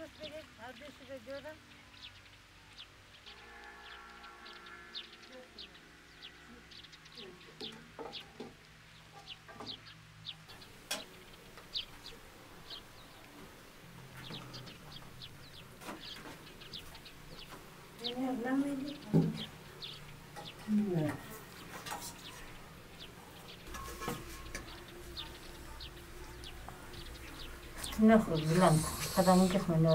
gösterir. Adresi de görün. Ne kadar lan? Потому не тихо, не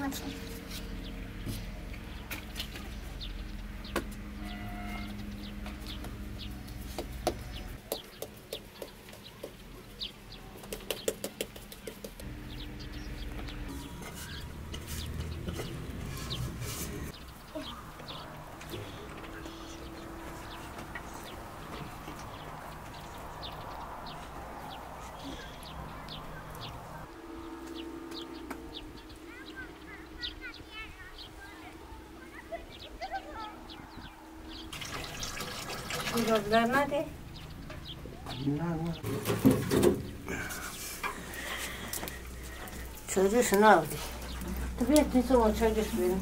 watching. Çocuklar nerede? Çocuğu ne aldı? Tabii etmesi o çocuk benim.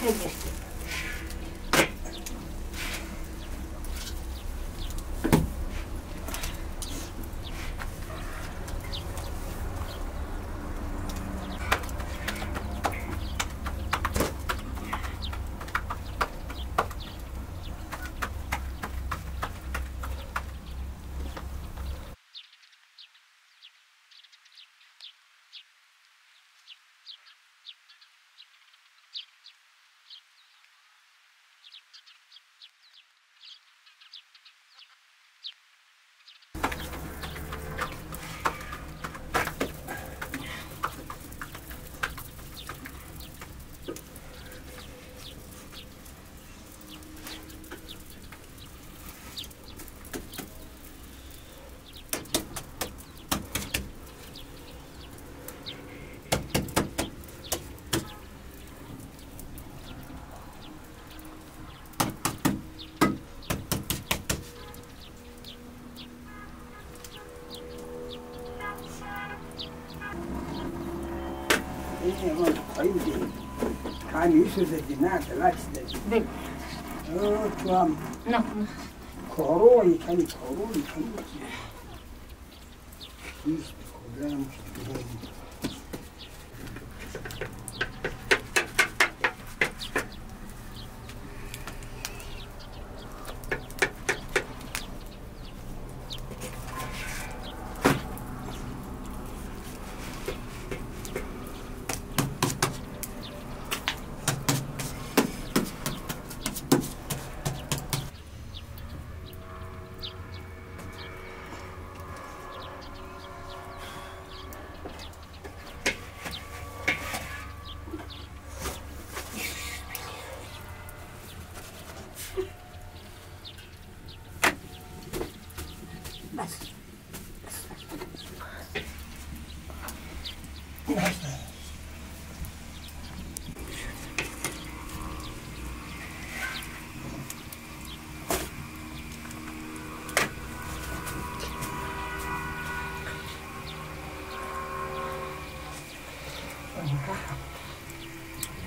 opinion. Sudă-dinată, laț-te. Bine. Tu am... Nu. Coroi, cani coroi, cani... 15 grame, 15 grame.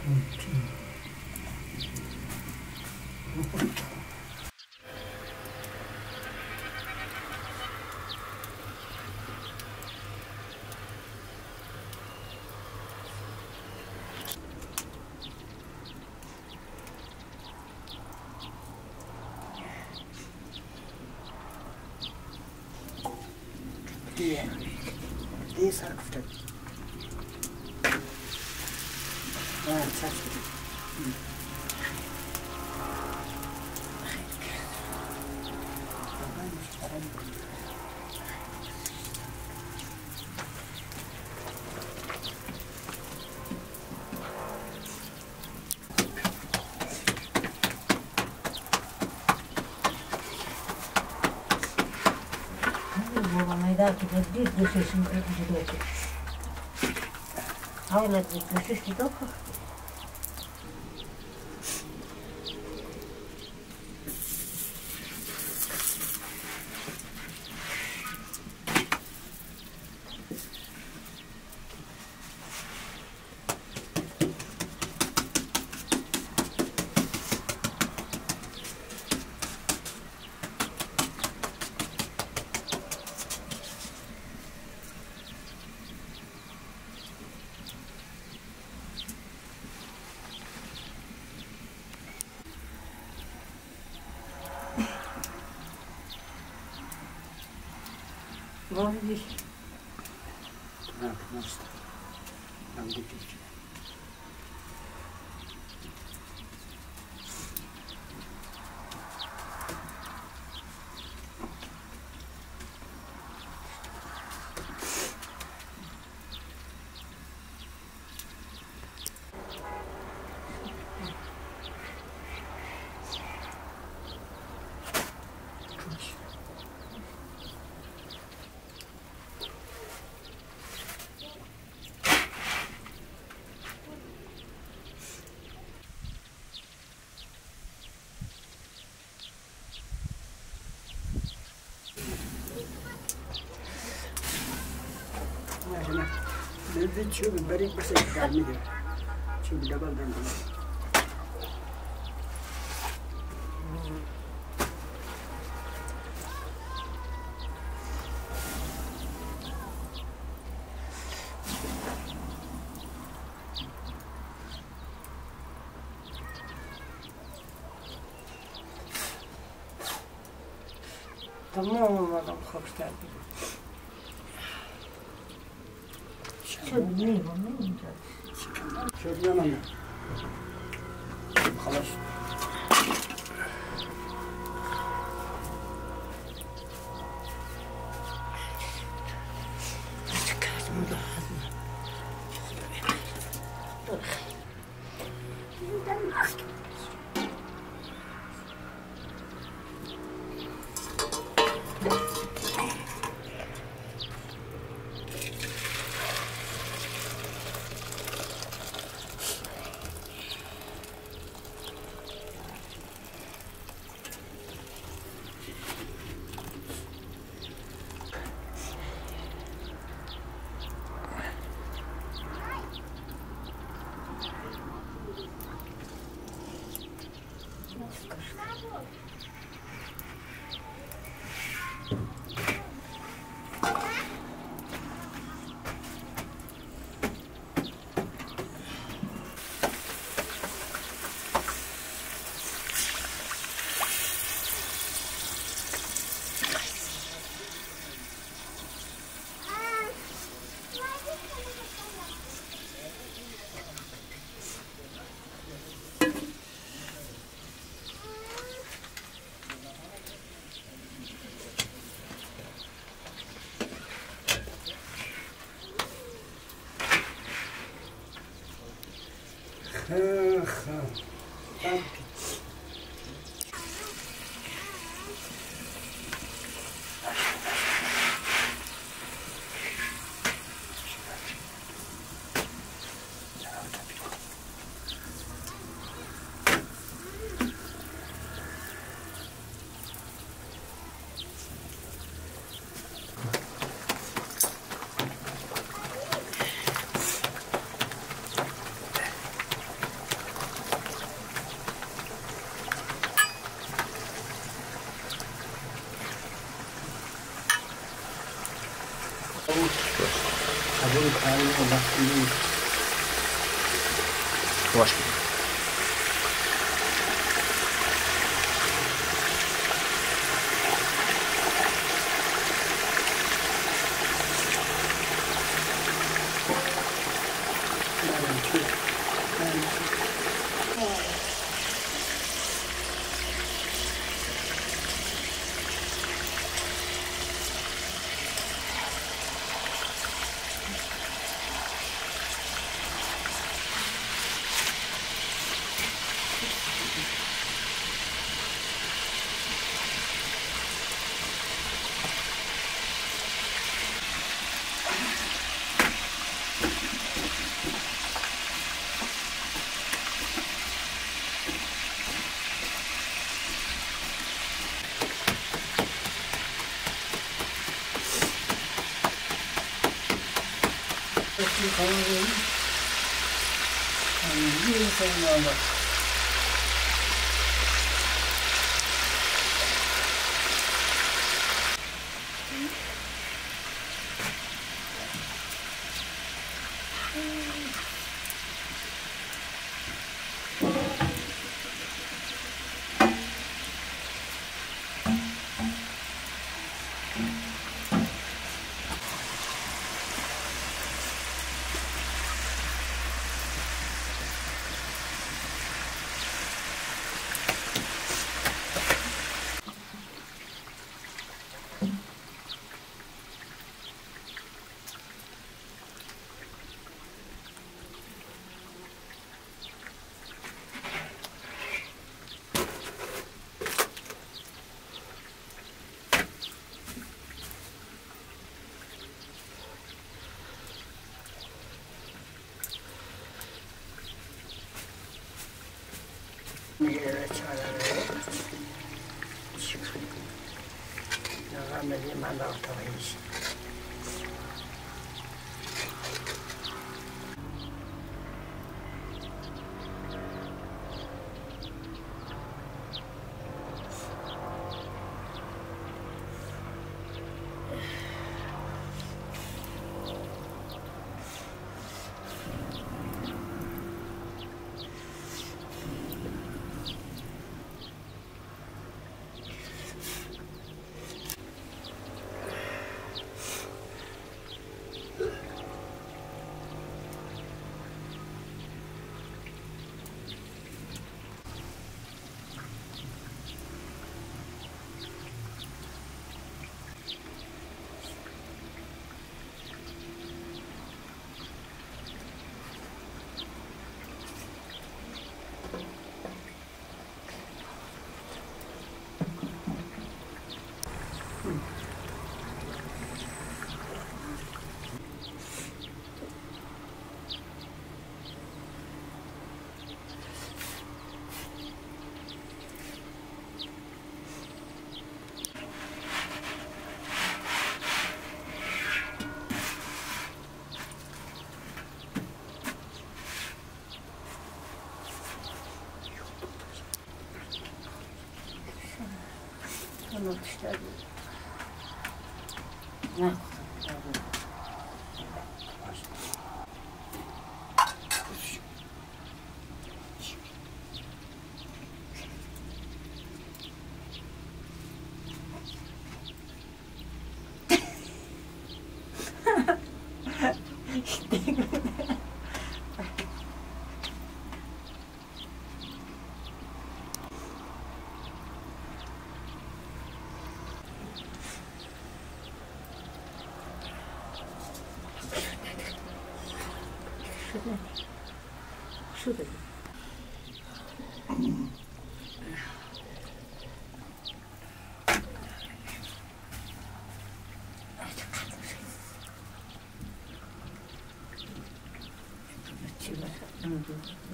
嗯这 عايداكي بديت بشيش من بديت عاونت بشيش كتوفر Вон а, здесь. А, мост. Там где печь. Mesela ben de До правильно Thank you very much. I don't least. minutos, tá? 吃的。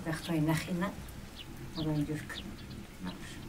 وقتای نخی نه آدم جور کنه نباشه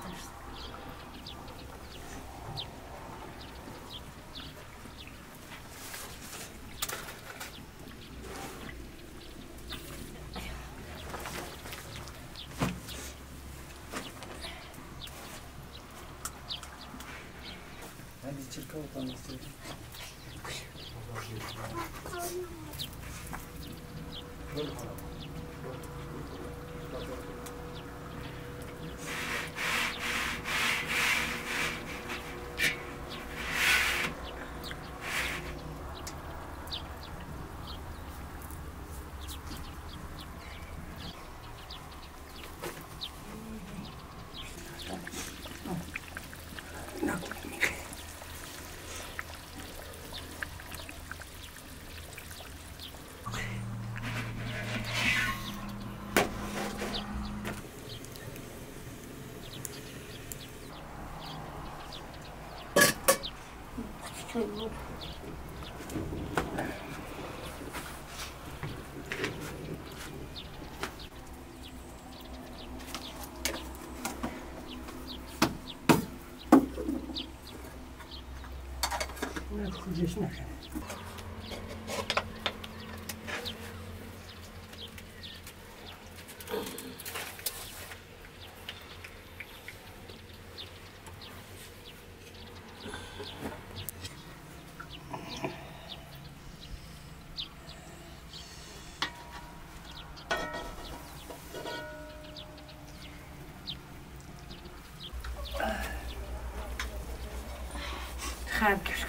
gaan naar. Gaat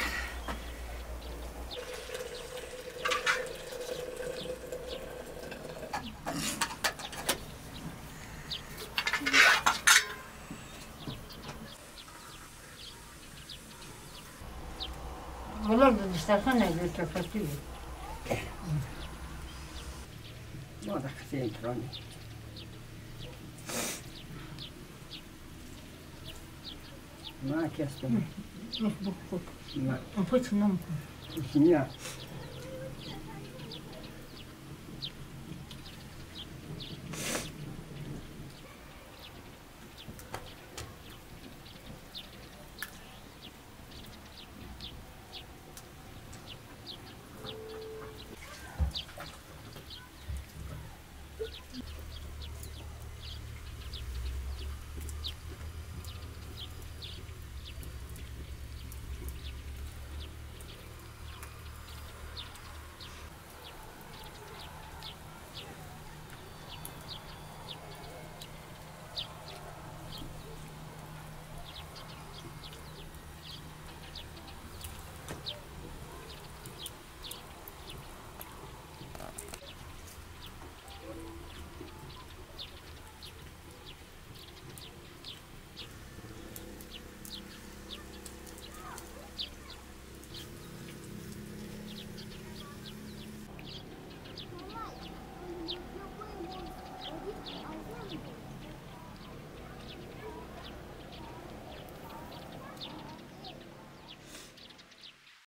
Istersen egész csak a tűz. Oda szétrani. Már kezdtem. Most bukott. Már. A pocsú nem. Hiány.